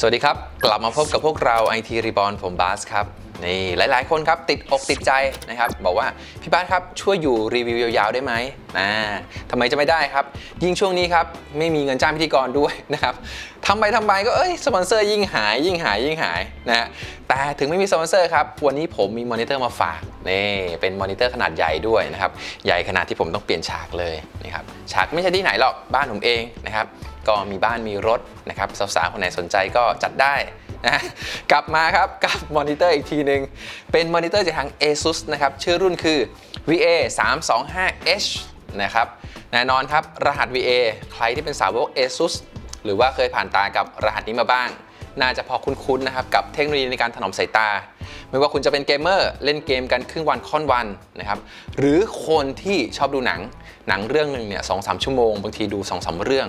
สวัสดีครับ กลับมาพบกับพวกเรา IT Reborn ผมบาสครับ นี่หลาย ๆ คนครับติดอกติดใจนะครับ บอกว่าพี่บาสครับช่วยอยู่รีวิวยาวๆได้ไหมนะทำไมจะไม่ได้ครับ ยิ่งช่วงนี้ครับไม่มีเงินจ้างพิธีกรด้วยนะครับทำไปทำไปก็เอ้ยสปอนเซอร์ยิ่งหายยิ่งหายยิ่งหายนะฮะแต่ถึงไม่มีสปอนเซอร์ครับวันนี้ผมมีมอนิเตอร์มาฝากนี่เป็นมอนิเตอร์ขนาดใหญ่ด้วยนะครับใหญ่ขนาดที่ผมต้องเปลี่ยนฉากเลยนะครับฉากไม่ใช่ที่ไหนหรอกบ้านผมเองนะครับก็มีบ้านมีรถนะครับสาวๆคนไหนสนใจก็จัดได้ นะกลับมาครับกับมอนิเตอร์อีกทีหนึ่งเป็นมอนิเตอร์จากทาง ASUS นะครับ ชื่อรุ่นคือ VA 3 2 5 H นะครับแน่นอนครับ รหัส VA ใครที่เป็นสาวก ASUS หรือว่าเคยผ่านตากับรหัสนี้มาบ้าง น่าจะพอคุ้นๆนะครับกับเทคโนโลยีในการถนอมสายตา ไม่ว่าคุณจะเป็นเกมเมอร์เล่นเกมกันครึ่งวันค่อนวันนะครับหรือคนที่ชอบดูหนัง หนังเรื่องหนึ่งเนี่ยสองสชั่วโมง บางทีดู2อสเรื่อง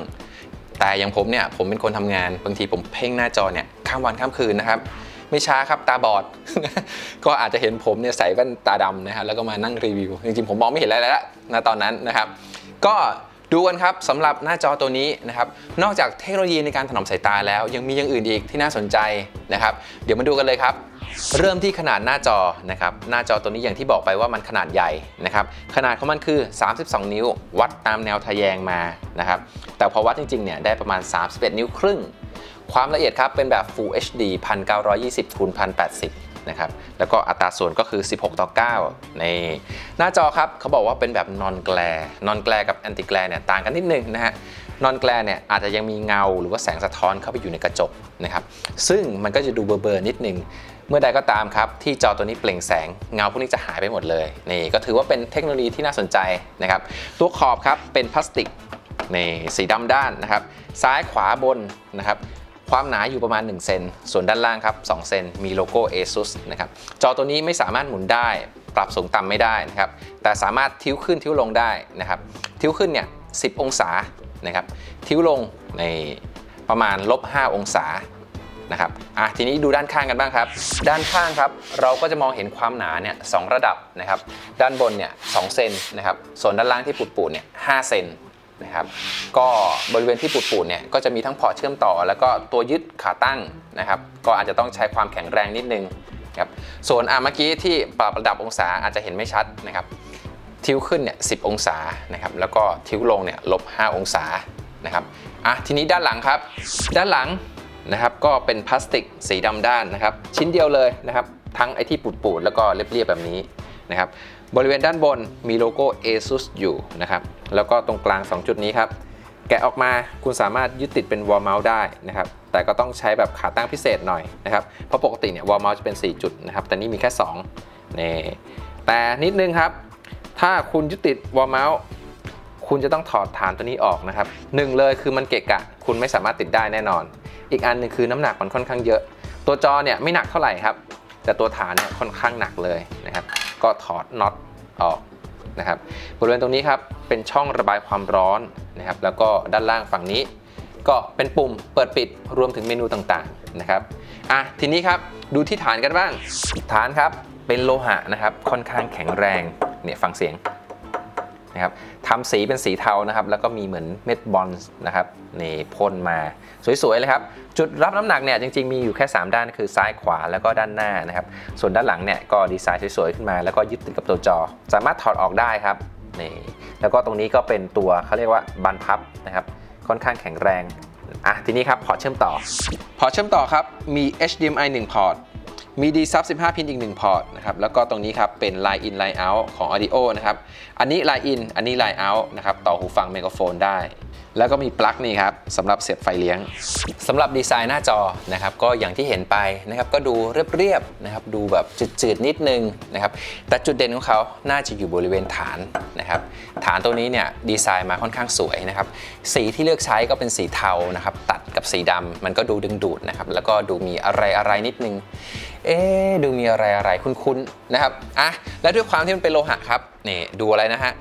แต่อย่างผมเนี่ยผมเป็นคนทำงานบางทีผมเพ่งหน้าจอเนี่ยข้ามวันข้ามคืนนะครับไม่ช้าครับตาบอด ก็อาจจะเห็นผมเนี่ยใส่แว่นตาดำนะครับแล้วก็มานั่งรีวิว จริงๆผมมองไม่เห็นอะไรแล้วนะตอนนั้นนะครับ ก็ดูกันครับสำหรับหน้าจอตัวนี้นะครับ นอกจากเทคโนโลยีในการถนอมสายตาแล้ว ยังมีอย่างอื่นอีกที่น่าสนใจนะครับ เดี๋ยวมาดูกันเลยครับ เริ่มที่ขนาดหน้าจอนะครับหน้าจอตัวนี้อย่างที่บอกไปว่ามันขนาดใหญ่นะครับขนาดของมันคือ 32 นิ้ว วัดตามแนวทะแยงมานะครับแต่พอวัดจริงๆเนี่ยได้ประมาณ 31 นิ้วครึ่ง ความละเอียดครับเป็นแบบ Full HD 1920คูณ1080นะครับแล้วก็อัตราส่วนก็คือ 16 ต่อ 9 ในหน้าจอครับเขาบอกว่าเป็นแบบ non glare non glare กับ anti glare เนี่ยต่างกันนิดนึงนะฮะ non glare เนี่ยอาจจะยังมีเงาหรือว่าแสงสะท้อนเข้าไปอยู่ในกระจกนะครับซึ่งมันก็จะดูเบลอๆนิดนึง เมื่อใดก็ตามครับ ที่จอตัวนี้เปล่งแสงเงาพวกนี้จะหายไปหมดเลยนี่ก็ถือว่าเป็นเทคโนโลยีที่น่าสนใจนะครับตัวขอบครับเป็นพลาสติกนี่สีดำด้านนะครับ ซ้ายขวาบนนะครับความหนาอยู่ประมาณ 1 เซน ส่วนด้านล่างครับ 2 เซน มีโลโก้ ASUS นะครับ จอตัวนี้ไม่สามารถหมุนได้ ปรับสูงต่ำไม่ได้นะครับ แต่สามารถทิ้วขึ้นทิ้วลงได้นะครับ ทิ้วขึ้นเนี่ย 10 องศานะครับ ทิ้วลงในประมาณลบ 5 องศา นะครับอะทีนี้ดูด้านข้างกันบ้างครับ ด้านข้างครับเราก็จะมองเห็นความหนาเนี่ยสระดับนะครับด้านบนเนี่ยสเซนนะครับส่วนด้านล่างที่ปูดๆเนี่ย5เซนนะครับก็บริเวณที่ปูดๆเนี่ยก็จะมีทั้งพอร์ตเชื่อมต่อ แล้วก็ตัวยึดขาตั้งนะครับก็อาจจะต้องใช้ความแข็งแรงนิดนึงครับส่วนอะเมื่อกี้ที่ปรับระดับองศาอาจจะเห็นไม่ชัดนะครับทิวขึ้นเนี่ย10องศานะครับแล้วก็ทิวลงเนี่ยลบ5องศานะครับอะทีนี้ด้านหลังครับ ด้านหลัง นะครับก็เป็นพลาสติกสีดำด้านนะครับ ชิ้นเดียวเลยนะครับ ทั้งไอที่ปูดๆแล้วก็เรียบๆแบบนี้นะครับบริเวณด้านบนมีโลโก้ ASUS อยู่นะครับ แล้วก็ตรงกลาง 2 จุดนี้ครับ แกะออกมาคุณสามารถยึดติดเป็นวอลเมาส์ได้นะครับ แต่ก็ต้องใช้แบบขาตั้งพิเศษหน่อยนะครับ เพราะปกติเนี่ยวอลเมาส์จะเป็น 4 จุดนะครับ แต่นี่มีแค่2นี่แต่นิดนึงครับ ถ้าคุณยึดติดวอลเมาส์คุณจะต้องถอดฐานตัวนี้ออกนะครับหนึ่งเลยคือมันเกะกะ คุณไม่สามารถติดได้แน่นอน อีกอันหนึ่งคือน้ำหนักมันค่อนข้างเยอะ ตัวจอเนี่ยไม่หนักเท่าไหร่ครับ แต่ตัวฐานเนี่ยค่อนข้างหนักเลยนะครับ ก็ถอดน็อตออกนะครับ บริเวณตรงนี้ครับเป็นช่องระบายความร้อนนะครับ แล้วก็ด้านล่างฝั่งนี้ ก็เป็นปุ่มเปิดปิดรวมถึงเมนูต่างๆนะครับอะทีนี้ครับดูที่ฐานกันบ้าง ฐานครับเป็นโลหะนะครับค่อนข้างแข็งแรงเนี่ยฟังเสียง นะครับทำสีเป็นสีเทานะครับ แล้วก็มีเหมือนเม็ดบอลนะครับนี่พ่นมาสวยๆเลยครับ จุดรับน้ำหนักเนี่ยจริงๆมีอยู่แค่ 3 ด้านคือซ้ายขวาแล้วก็ด้านหน้านะครับ ส่วนด้านหลังเนี่ยก็ดีไซน์สวยๆขึ้นมา แล้วก็ยึดติดกับตัวจอ สามารถถอดออกได้ครับนี่แล้วก็ตรงนี้ก็เป็นตัวเขาเรียกว่าบันพับนะครับ ค่อนข้างแข็งแรงอะทีนี้ครับพอร์ตเชื่อมต่อ พอร์ตเชื่อมต่อครับมี HDMI 1 พอร์ต มี D sub 15 พินอีก 1 พอร์ตนะครับ แล้วก็ตรงนี้ครับ เป็น Line in Line out ของ Audio นะครับ อันนี้ Line in อันนี้ Line out นะครับ ต่อหูฟังไมโครโฟนได้ แล้วก็มีปลั๊กนี่ครับสำหรับเสียบไฟเลี้ยงสำหรับดีไซน์หน้าจอนะครับ ก็อย่างที่เห็นไปนะครับ ก็ดูเรียบๆนะครับ ดูแบบจืดๆนิดนึงนะครับ แต่จุดเด่นของเขาน่าจะอยู่บริเวณฐานนะครับ ฐานตัวนี้เนี่ยดีไซน์มาค่อนข้างสวยนะครับ สีที่เลือกใช้ก็เป็นสีเทานะครับ ตัดกับสีดำมันก็ดูดึงดูดนะครับ แล้วก็ดูมีอะไรอะไรนิดนึง เอ๊ดูมีอะไรอะไรคุ้นๆนะครับอะและด้วยความที่มันเป็นโลหะครับนี่ดูอะไรนะฮะ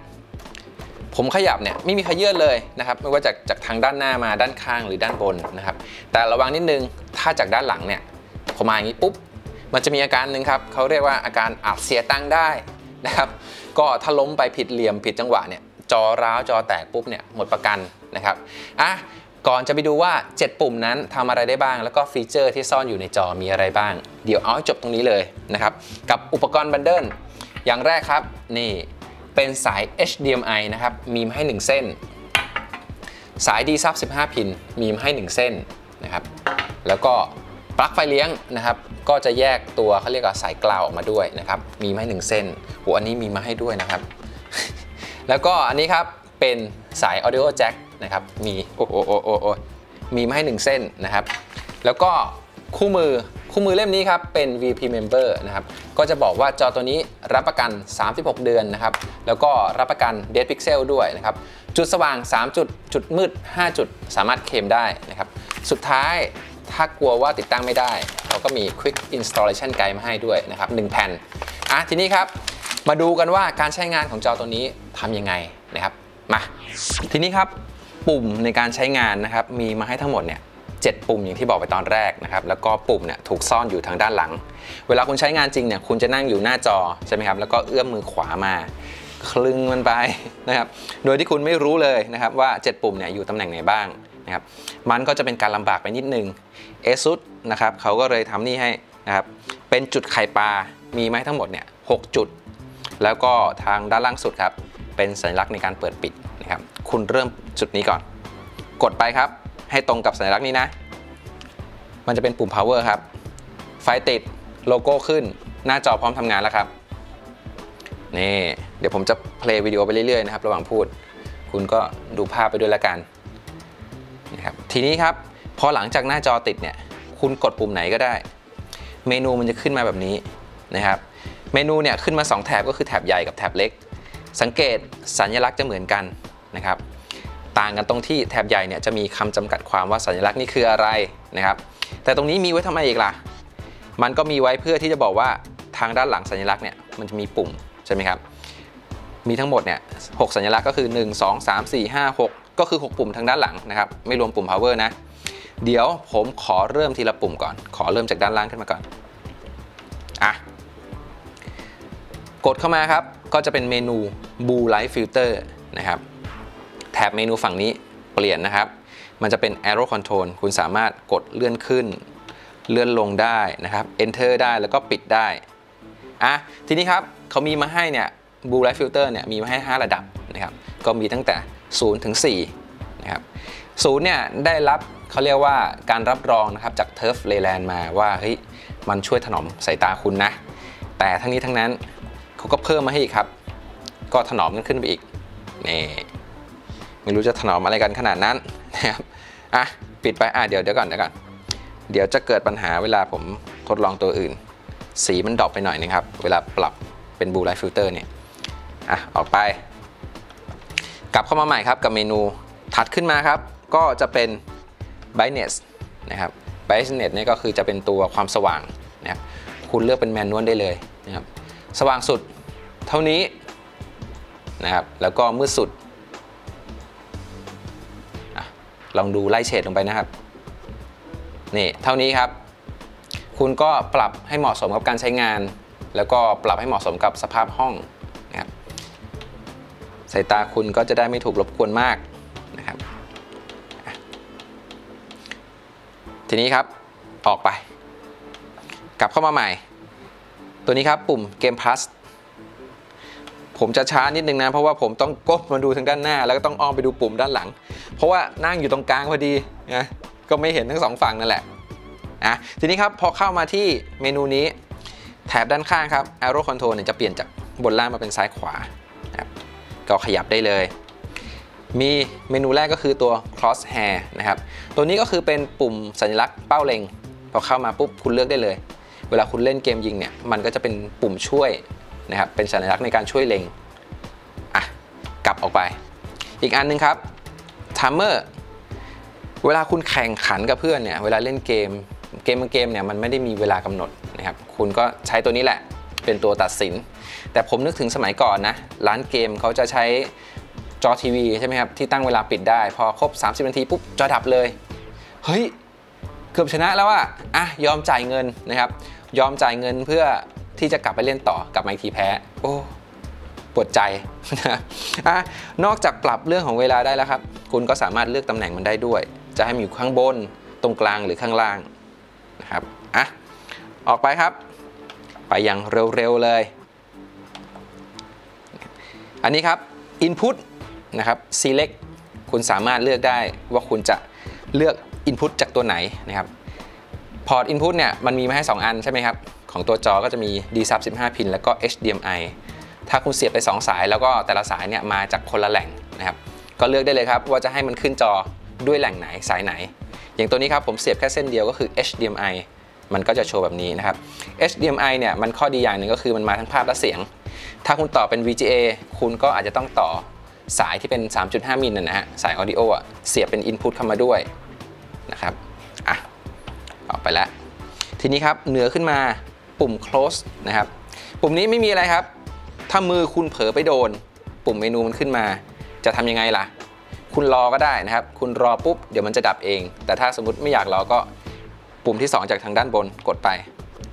ผผมขยับเนี่ยไม่มีขยื่นเลยนะครับไม่ว่าจากจากทางด้านหน้ามาด้านข้างหรือด้านบนนะครับ แต่ระวังนิดนึงถ้าจากด้านหลังเนี่ยผมมาอย่างนี้ปุ๊บมันจะมีอาการหนึ่งครับเขาเรียกว่าอาการอักเสียตั้งได้นะครับก็ถ้าล้มไปผิดเหลี่ยมผิดจังหวะเนี่ยจอร้าวจอแตกปุ๊บเนี่ยหมดประกันนะครับอะ ก่อนจะไปดูว่า 7 ปุ่มนั้นทำอะไรได้บ้าง แล้วก็ฟีเจอร์ที่ซ่อนอยู่ในจอมีอะไรบ้าง เดี๋ยวเอาจบตรงนี้เลยนะครับ กับอุปกรณ์บันเดิลอย่างแรกครับ นี่เป็นสาย HDMI นะครับ มีมาให้ 1 เส้น สาย D sub 15 พิน มีมาให้ 1 เส้นนะครับ แล้วก็ปลั๊กไฟเลี้ยงนะครับ ก็จะแยกตัวเขาเรียกว่าสายกลาวออกมาด้วยนะครับ มีมาให้ 1 เส้นโอ้อันนี้มีมาให้ด้วยนะครับ แล้วก็อันนี้ครับเป็นสาย audio jack นะครับ มีโอ้โอ้โอ้โอ้มีมาให้1เส้นนะครับ แล้วก็คู่มือคู่มือเล่มนี้ครับ เป็น VP Member นะครับ ก็จะบอกว่าจอตัวนี้รับประกัน 36 เดือนนะครับ แล้วก็รับประกัน Dead Pixel ด้วยนะครับ จุดสว่าง 3 จุด จุดมืด 5 จุดสามารถเคลมได้นะครับ สุดท้ายถ้ากลัวว่าติดตั้งไม่ได้ เราก็มี Quick Installation Guide มาให้ด้วยนะครับ1แผ่นอะทีนี้ครับ มาดูกันว่าการใช้งานของจอตัวนี้ทำยังไงนะครับ มา ทีนี้ครับ ปุ่มในการใช้งานนะครับมีมาให้ทั้งหมดเนี่ยเจ็ดปุ่มอย่างที่บอกไปตอนแรกนะครับแล้วก็ปุ่มเนี่ยถูกซ่อนอยู่ทางด้านหลัง เวลาคุณใช้งานจริงเนี่ยคุณจะนั่งอยู่หน้าจอใช่ไหมครับแล้วก็เอื้อมมือขวามาคลึงมันไปนะครับโดยที่คุณไม่รู้เลยนะครับว่า 7 ปุ่มเนี่ยอยู่ตำแหน่งไหนบ้างนะครับมันก็จะเป็นการลำบากไปนิดนึง ASUS นะครับเขาก็เลยทำนี่ให้นะครับเป็นจุดไข่ปลามีไหมาให้ทั้งหมดเนี่ยหจุด แล้วก็ทางด้านล่างสุดครับเป็นสัญลักษณ์ในการเปิดปิด คุณเริ่มจุดนี้ก่อน กดไปครับ ให้ตรงกับสัญลักษณ์นี้นะ มันจะเป็นปุ่ม power ครับ ไฟติดโลโก้ขึ้น หน้าจอพร้อมทำงานแล้วครับ นี่ เดี๋ยวผมจะเพลย์วิดีโอไปเรื่อยๆนะครับ ระหว่างพูด คุณก็ดูภาพไปด้วยแล้วกันนะครับทีนี้ครับ พอหลังจากหน้าจอติดเนี่ย คุณกดปุ่มไหนก็ได้ เมนูมันจะขึ้นมาแบบนี้นะครับ เมนูเนี่ยขึ้นมา 2 แถบก็คือแถบใหญ่กับแถบเล็ก สังเกตสัญลักษณ์จะเหมือนกัน นะครับต่างกันตรงที่แถบใหญ่เนี่ยจะมีคำจำกัดความว่าสัญลักษณ์นี่คืออะไรนะครับ แต่ตรงนี้มีไว้ทำไมอีกล่ะ มันก็มีไว้เพื่อที่จะบอกว่าทางด้านหลังสัญลักษณ์เนี่ยมันจะมีปุ่มใช่ไหมครับมีทั้งหมดเนี่ยหสัญลักษณ์ก็คือ 1 2 3 4 5 6 ก็คือ 6 ปุ่มทางด้านหลังนะครับไม่รวมปุ่ม power นะ เดี๋ยวผมขอเริ่มทีละปุ่มก่อน ขอเริ่มจากด้านล่างขึ้นมาก่อนอะกดเข้ามาครับก็จะเป็นเมนู Blue Light Filter นะครับ แถบเมนูฝั่งนี้เปลี่ยนนะครับ มันจะเป็น arrow control คุณสามารถกดเลื่อนขึ้น เลื่อนลงได้นะครับ enter ได้แล้วก็ปิดได้อะทีนี้ครับเขามีมาให้เนี่ย Blue Light Filter เนี่ยมีมาให้ 5 ระดับนะครับ ก็มีตั้งแต่ 0 ถึง 4 นะครับ0เนี่ยได้รับเขาเรียกว่าการรับรองนะครับจาก Turf Leyland มาว่าเฮ้ยมันช่วยถนอมสายตาคุณนะ แต่ทั้งนี้ทั้งนั้นเขาก็เพิ่มมาให้อีกครับ ก็ถนอมกันขึ้นไปอีกนี่ ไม่รู้จะถนอมอะไรกันขนาดนั้นนะครับอะปิดไปอะเดี๋ยวเดี๋ยวก่อนเดี๋ยวก่อนเดี๋ยวจะเกิดปัญหาเวลาผมทดลองตัวอื่น สีมันดรอปไปหน่อยนึงครับ เวลาปรับเป็น Blue Light Filter เนี่ยอะออกไป กลับเข้ามาใหม่ครับกับเมนูถัดขึ้นมาครับ ก็จะเป็น brightness นะครับ brightness เนี่ยก็คือจะเป็นตัวความสว่างนะครับคุณเลือกเป็นแมนนวลได้เลยนะครับสว่างสุดเท่านี้นะครับแล้วก็มืดสุด ลองดูไล่เฉดลงไปนะครับ นี่เท่านี้ครับ คุณก็ปรับให้เหมาะสมกับการใช้งาน แล้วก็ปรับให้เหมาะสมกับสภาพห้องนะครับสายตาคุณก็จะได้ไม่ถูกรบกวนมากนะครับ ทีนี้ครับออกไป กลับเข้ามาใหม่ ตัวนี้ครับปุ่ม Game Plus ผมจะช้านิดนึงนะ เพราะว่าผมต้องก้มมาดูทางด้านหน้า แล้วก็ต้องอ้อมไปดูปุ่มด้านหลัง เพราะว่านั่งอยู่ตรงกลางพอดีนะก็ไม่เห็นทั้งสองฝั่งนั่นแหละอะทีนี้ครับพอเข้ามาที่เมนูนี้แถบด้านข้างครับ arrow control เนี่ยจะเปลี่ยนจากบนล่างมาเป็นซ้ายขวานะครับก็ขยับได้เลย มีเมนูแรกก็คือตัว cross hair นะครับ ตัวนี้ก็คือเป็นปุ่มสัญลักษณ์เป้าเล็ง พอเข้ามาปุ๊บคุณเลือกได้เลย เวลาคุณเล่นเกมยิงเนี่ย มันก็จะเป็นปุ่มช่วย นะครับเป็นสัญลักษณ์ในการช่วยเล็งอะกลับออกไป อีกอันนึงครับ timer เวลาคุณแข่งขันกับเพื่อนเนี่ยเวลาเล่นเกมเกมบางเกมเนี่ยมันไม่ได้มีเวลากำหนดนะครับคุณก็ใช้ตัวนี้แหละเป็นตัวตัดสิน แต่ผมนึกถึงสมัยก่อนนะร้านเกมเขาจะใช้จอทีวีใช่ไหมครับที่ตั้งเวลาปิดได้ พอครบ 30 นาทีปุ๊บจอดับเลย เฮ้ย เกือบชนะแล้วอะอะยอมจ่ายเงินนะครับ ยอมจ่ายเงินเพื่อ ที่จะกลับไปเล่นต่อกลับมาอีกทีแพ้ โอ้ปวดใจนะอะนอกจากปรับเรื่องของเวลาได้แล้วครับ คุณก็สามารถเลือกตำแหน่งมันได้ด้วย จะให้มันอยู่ข้างบน ตรงกลางหรือข้างล่างนะครับอะออกไปครับ ไปอย่างเร็วๆเลย อันนี้ครับ input นะครับ select คุณสามารถเลือกได้ว่าคุณจะเลือก input จากตัวไหนนะครับพอร์ต input เนี่ยมันมีมาให้ 2 อันใช่ไหมครับ ของตัวจอก็จะมี D sub 15พินแล้วก็ HDMI ถ้าคุณเสียบไป2สายแล้วก็แต่ละสายเนี่ยมาจากคนละแหล่งนะครับ ก็เลือกได้เลยครับว่าจะให้มันขึ้นจอด้วยแหล่งไหนสายไหน อย่างตัวนี้ครับผมเสียบแค่เส้นเดียวก็คือ HDMI มันก็จะโชว์แบบนี้นะครับ HDMI เนี่ยมันข้อดีอย่างหนึ่งก็คือมันมาทั้งภาพและเสียง ถ้าคุณต่อเป็น VGA คุณก็อาจจะต้องต่อสายที่เป็น 3.5 มิลนะฮะ สายออดิโออะ เสียบเป็น Input เข้ามาด้วยนะครับ อะ ออกไปแล้ว ทีนี้ครับ เหนือขึ้นมา ปุ่ม close นะครับ ปุ่มนี้ไม่มีอะไรครับ ถ้ามือคุณเผลอไปโดน ปุ่มเมนูมันขึ้นมา จะทำยังไงล่ะ คุณรอก็ได้นะครับ คุณรอปุ๊บเดี๋ยวมันจะดับเอง แต่ถ้าสมมติไม่อยากรอก็ปุ่มที่ 2 จากทางด้านบนกดไป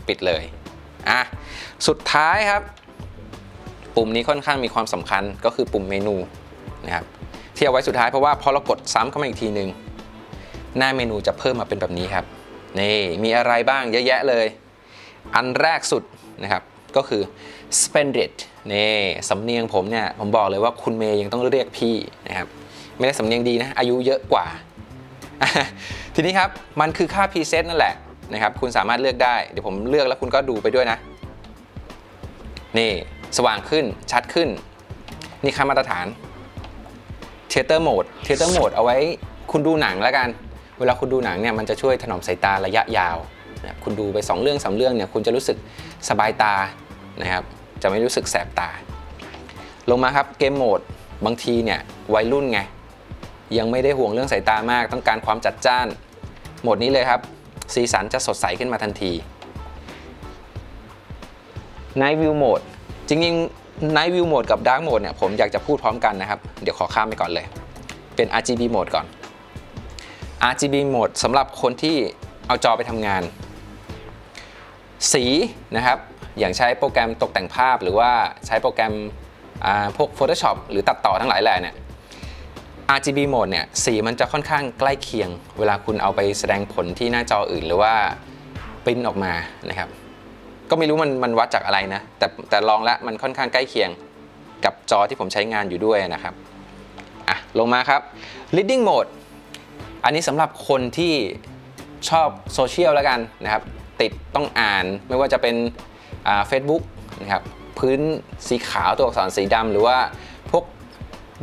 ปิดเลยอะสุดท้ายครับ ปุ่มนี้ค่อนข้างมีความสำคัญก็คือปุ่มเมนูนะครับที่เอาไว้สุดท้ายเพราะว่าพอเรากดซ้ำเข้ามาอีกทีหนึ่งหน้าเมนูจะเพิ่มมาเป็นแบบนี้ครับ นี่มีอะไรบ้างเยอะแยะเลย อันแรกสุดนะครับก็คือ spended นี่สำเนียงผมเนี่ยผมบอกเลยว่าคุณเมย์ยังต้องเรียกพี่นะครับไม่ได้สำเนียงดีนะอายุเยอะกว่า ทีนี้ครับมันคือค่า preset นั่นแหละนะครับคุณสามารถเลือกได้เดี๋ยวผมเลือกแล้วคุณก็ดูไปด้วยนะ นี่สว่างขึ้นชัดขึ้น นี่ค่ามาตรฐาน Theater Mode Theater Mode เอาไว้คุณดูหนังแล้วกัน เวลาคุณดูหนังเนี่ยมันจะช่วยถนอมสายตาระยะยาว นะครับคุณดูไป 2 เรื่องสาเรื่องเนี่ยคุณจะรู้สึกสบายตานะครับจะไม่รู้สึกแสบตา ลงมาครับเกมโหมดบางทีเนี่ยวัยรุ่นไงยังไม่ได้ห่วงเรื่องสายตามาก ต้องการความจัดจ้าน โหมดนี้เลยครับสีสันจะสดใสขึ้นมาทันที Night View Mode จริงๆ Night View Mode กับ Dark Mode เนี่ยผมอยากจะพูดพร้อมกันนะครับ เดี๋ยวขอข้ามไปก่อนเลย เป็น RGB Mode ก่อน RGB Mode สำหรับคนที่เอาจอไปทำงาน สีนะครับ อย่างใช้โปรแกรมตกแต่งภาพ หรือว่าใช้โปรแกรมพวก Photoshop หรือตัดต่อทั้งหลายแหล่เนี่ย RGB Mode เนี่ยสีมันจะค่อนข้างใกล้เคียง เวลาคุณเอาไปแสดงผลที่หน้าจออื่น หรือว่าปริ้นออกมานะครับ ก็ไม่รู้มันมันวัดจากอะไรนะ แต่แต่ลองแล้วมันค่อนข้างใกล้เคียงกับจอที่ผมใช้งานอยู่ด้วยนะครับอะลงมาครับ reading mode อันนี้สำหรับคนที่ชอบโซเชียลแล้วกันนะครับ ติดต้องอ่าน ไม่ว่าจะเป็นเฟซบุ๊กนะครับพื้นสีขาวตัวอักษรสีดำหรือว่าพวก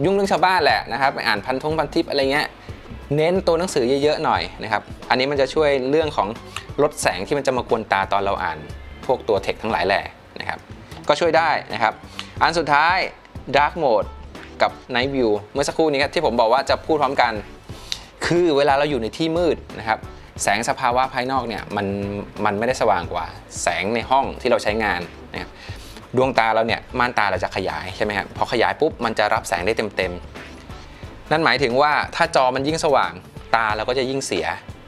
ยุ่งเรื่องชาวบ้านแหละนะครับไปอ่านพันทงพันทิปอะไรเงี้ยเน้นตัวหนังสือเยอะๆหน่อยนะครับอันนี้มันจะช่วยเรื่องของลดแสงที่มันจะมากวนตาตอนเราอ่าน พวกตัวเทคทั้งหลายแหล่นะครับก็ช่วยได้นะครับอันสุดท้าย Dark Mode กับ Night View เมื่อสักครู่นี้ครับที่ผมบอกว่าจะพูดพร้อมกัน คือเวลาเราอยู่ในที่มืดนะครับ แสงสภาวะภายนอกเนี่ยมันมันไม่ได้สว่างกว่า แสงในห้องที่เราใช้งานนะครับดวงตาเราเนี่ยม่านตาเราจะขยายใช่ไหมครับพอขยายปุ๊บมันจะรับแสงได้เต็มๆ นั่นหมายถึงว่าถ้าจอมันยิ่งสว่างตาเราก็จะยิ่งเสีย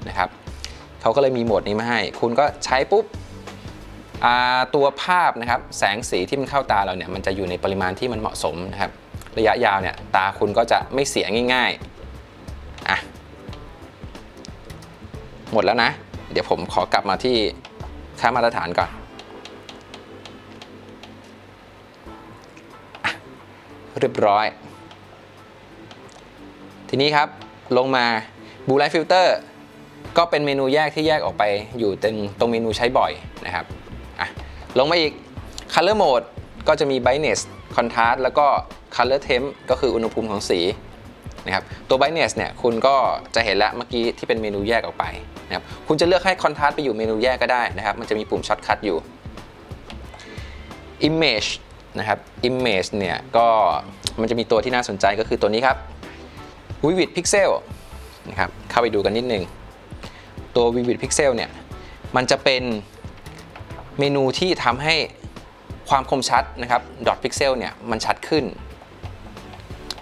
นะครับเขาก็เลยมีโหมดนี้มาให้ คุณก็ใช้ปุ๊บตัวภาพนะครับแสงสีที่มันเข้าตาเราเนี่ยมันจะอยู่ในปริมาณที่มันเหมาะสมนะครับระยะยาวเนี่ยตาคุณก็จะไม่เสียง่าย ๆ หมดแล้วนะ เดี๋ยวผมขอกลับมาที่ค่ามาตรฐานก่อนอเรียบร้อย ทีนี้ครับลงมา Blue Light Filterก็เป็นเมนูแยกที่แยกออกไปอยู่ตรงตรงเมนูใช้บ่อยนะครับอะลงมาอีก Color Mode ก็จะมี Brightness Contrast แล้วก็ Color Temp ก็คืออุณหภูมิของสี นะครับตัว Brightness เนี่ยคุณก็จะเห็นแล้วเมื่อกี้ที่เป็นเมนูแยกออกไปนะครับคุณจะเลือกให้ Contrast ไปอยู่เมนูแยกก็ได้นะครับมันจะมีปุ่ม shortcut อยู่ Image นะครับ Image เนี่ยก็มันจะมีตัวที่น่าสนใจก็คือตัวนี้ครับ Vivid Pixel นะครับเข้าไปดูกันนิดนึง ตัว Vivid Pixel เนี่ยมันจะเป็นเมนูที่ทำให้ความคมชัดนะครับ dot pixel เนี่ยมันชัดขึ้น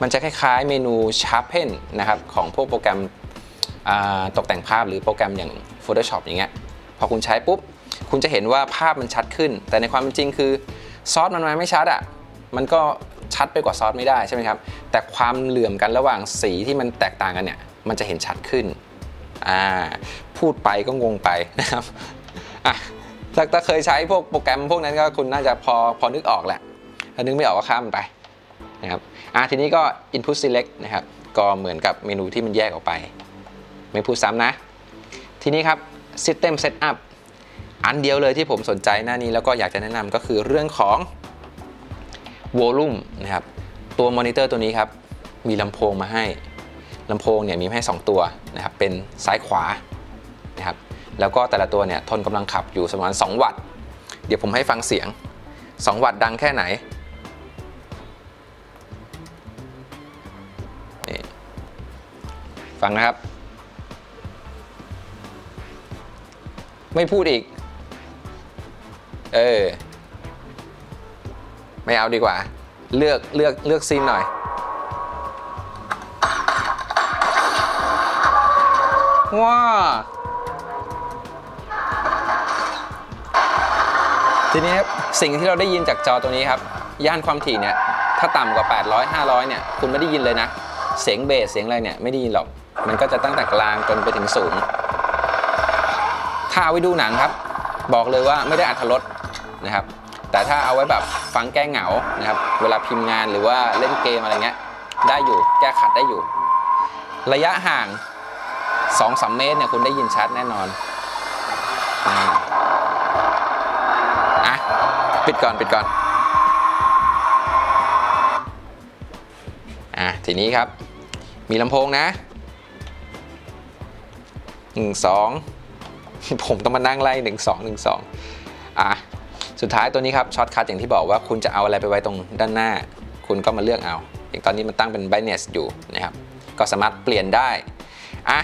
มันจะคล้ายๆเมนู Sharpen นะครับของพวกโปรแกรมตกแต่งภาพหรือโปรแกรมอย่าง Photoshop อย่างเงี้ยพอคุณใช้ปุ๊บ คุณจะเห็นว่าภาพมันชัดขึ้น แต่ในความเป็นจริงคือซอสมันมาไม่ชัดอะ่ะมันก็ชัดไปกว่าซอสไม่ได้ใช่ไหมครับ แต่ความเหลื่อมกันระหว่างสีที่มันแตกต่างกันเนี่ย มันจะเห็นชัดขึ้น อ่า พูดไปก็งงไปนะครับ อะ ถ้าเคยใช้พวกโปรแกรมพวกนั้นก็คุณน่าจะพอพอนึกออกแหละ ถ้านึกไม่ออกก็ข้ามไปนะครับ อะทีนี้ก็ input select นะครับ ก็เหมือนกับเมนูที่มันแยกออกไป ไม่พูดซ้ำนะ ทีนี้ครับ system setup อันเดียวเลยที่ผมสนใจหน้านี้แล้วก็อยากจะแนะนำก็คือเรื่องของ volume นะครับ ตัวมอนิเตอร์ตัวนี้ครับ มีลำโพงมาให้ลำโพงเนี่ยมีให้ 2 ตัวนะครับ เป็นซ้ายขวานะครับ แล้วก็แต่ละตัวเนี่ยทนกำลังขับอยู่ประมาณ2วัตต์ เดี๋ยวผมให้ฟังเสียง 2 วัตต์ดังแค่ไหน ฟังนะครับ ไม่พูดอีก เออ ไม่เอาดีกว่า เลือกเลือกเลือกซีนหน่อยว้าทีนี้ครับสิ่งที่เราได้ยินจากจอตัวนี้ครับ ย่านความถี่เนี่ย ถ้าต่ำกว่า 800 500 เนี่ย คุณไม่ได้ยินเลยนะ เสียงเบสเสียงอะไรเนี่ย ไม่ได้ยินหรอก มันก็จะตั้งแต่กลางจนไปถึงสูง ถ้าเอาไว้ดูหนังครับ บอกเลยว่าไม่ได้อัธรสนะครับ แต่ถ้าเอาไว้แบบฟังแก้เหงานะครับ เวลาพิมพ์งานหรือว่าเล่นเกมอะไรเงี้ย ได้อยู่แก้ขัดได้อยู่ ระยะห่าง 2-3 เมตรเนี่ยคุณได้ยินชัดแน่นอนอ่าอะปิดก่อนปิดก่อนอะทีนี้ครับ มีลำโพงนะ หนึ่งสองผมต้องมานั่งไล่หนึ่งสองหนึ่งสองอะสุดท้ายตัวนี้ครับ shortcut อย่างที่บอกว่าคุณจะเอาอะไรไปไว้ตรงด้านหน้า คุณก็มาเลือกเอา อย่างตอนนี้มันตั้งเป็น brightness อยู่นะครับก็สามารถเปลี่ยนได้อะ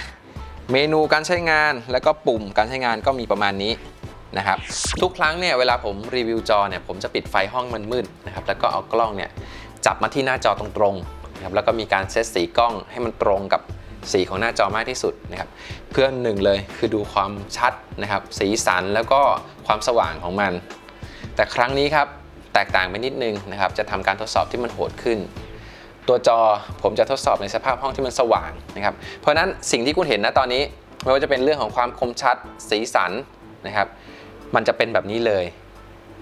เมนูการใช้งานแล้วก็ปุ่มการใช้งานก็มีประมาณนี้นะครับทุกครั้งเนี่ยเวลาผมรีวิวจอเนี่ยผมจะปิดไฟห้องมันมืดนะครับแล้วก็เอากล้องเนี่ยจับมาที่หน้าจอตรงๆนะครับแล้วก็มีการเซตสีกล้องให้มันตรงกับ สีของหน้าจอมากที่สุดนะครับเพื่อหนึ่งเลยคือดูความชัดนะครับ สีสันแล้วก็ความสว่างของมัน แต่ครั้งนี้ครับแตกต่างไปนิดนึงนะครับ จะทำการทดสอบที่มันโหดขึ้น ตัวจอผมจะทดสอบในสภาพห้องที่มันสว่างนะครับ เพราะฉะนั้นสิ่งที่คุณเห็นนะตอนนี้ไม่ว่าจะเป็นเรื่องของความคมชัดสีสันนะครับ มันจะเป็นแบบนี้เลย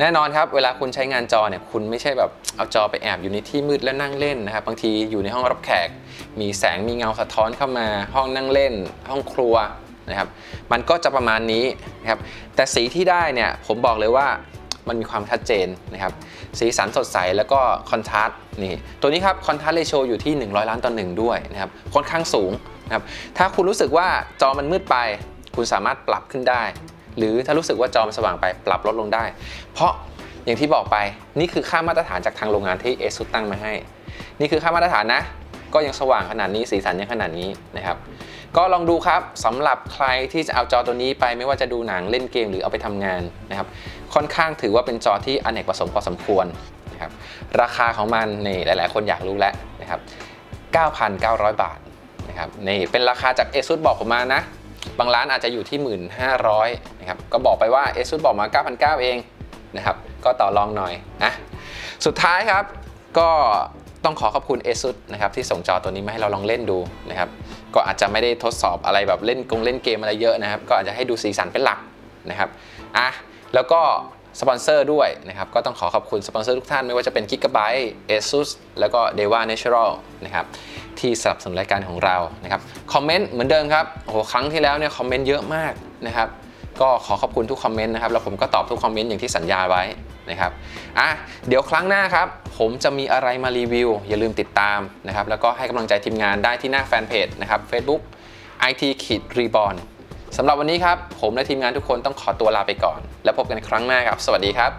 แน่นอนครับเวลาคุณใช้งานจอเนี่ยคุณไม่ใช่แบบเอาจอไปแอบอยู่ในที่มืดแล้วนั่งเล่นนะครับบางทีอยู่ในห้องรับแขก มีแสงมีเงาสะท้อนเข้ามา ห้องนั่งเล่น ห้องครัวนะครับมันก็จะประมาณนี้นะครับแต่สีที่ได้เนี่ยผมบอกเลยว่ามันมีความชัดเจนนะครับสีสันสดใสแล้วก็คอนทราสต์นี่ตัวนี้ครับคอนทราสต์เรโชอยู่ที่ 100 ล้านต่อหนึ่งด้วยนะครับค่อนข้างสูงนะครับถ้าคุณรู้สึกว่าจอมันมืดไป คุณสามารถปรับขึ้นได้ หรือถ้ารู้สึกว่าจอมันสว่างไปปรับลดลงได้ เพราะอย่างที่บอกไปนี่คือค่ามาตรฐานจากทางโรงงานที่เอซุตั้งมาให้ นี่คือค่ามาตรฐานนะ ก็ยังสว่างขนาดนี้สีสันยังขนาดนี้นะครับก็ลองดูครับสำหรับใครที่จะเอาจอตัวนี้ไปไม่ว่าจะดูหนังเล่นเกมหรือเอาไปทำงานนะครับค่อนข้างถือว่าเป็นจอที่อเนกประสงค์พอสมควรนะครับราคาของมันนี่หลาย ๆ คนอยากรู้แล้วนะครับ 9,900 บาทนะครับนี่เป็นราคาจาก ASUS บอกผมมานะ บางร้านอาจจะอยู่ที่ 1,500นะครับก็บอกไปว่า ASUS บอกมา 9,900 เองนะครับก็ต่อรองหน่อยนะสุดท้ายครับก็ต้องขอขอบคุณ ASUS นะครับที่ส่งจอตัวนี้มาให้เราลองเล่นดูนะครับก็อาจจะไม่ได้ทดสอบอะไรแบบเล่นกงเล่นเกมอะไรเยอะนะครับ ก็อาจจะให้ดูสีสันเป็นหลักนะครับอะแล้วก็สปอนเซอร์ด้วยนะครับก็ต้องขอขอบคุณสปอนเซอร์ทุกท่านไม่ว่าจะเป็น Gigabyte ASUS แล้วก็ Deva Natural นะครับ ที่สนับสนุนรายการของเรานะครับคอมเมนต์เหมือนเดิมครับโอ้โหครั้งที่แล้วเนี่ยคอมเมนต์เยอะมากนะครับก็ขอขอบคุณทุกคอมเมนต์นะครับแล้วผมก็ตอบทุกคอมเมนต์อย่างที่สัญญาไว้นะครับอะเดี๋ยวครั้งหน้าครับ ผมจะมีอะไรมารีวิว อย่าลืมติดตามนะครับแล้วก็ให้กำลังใจทีมงานได้ที่หน้าแฟนเพจนะครับ Facebook IT ขีด Reborn สำหรับวันนี้ครับ ผมและทีมงานทุกคนต้องขอตัวลาไปก่อน แล้วพบกันครั้งหน้าครับ สวัสดีครับ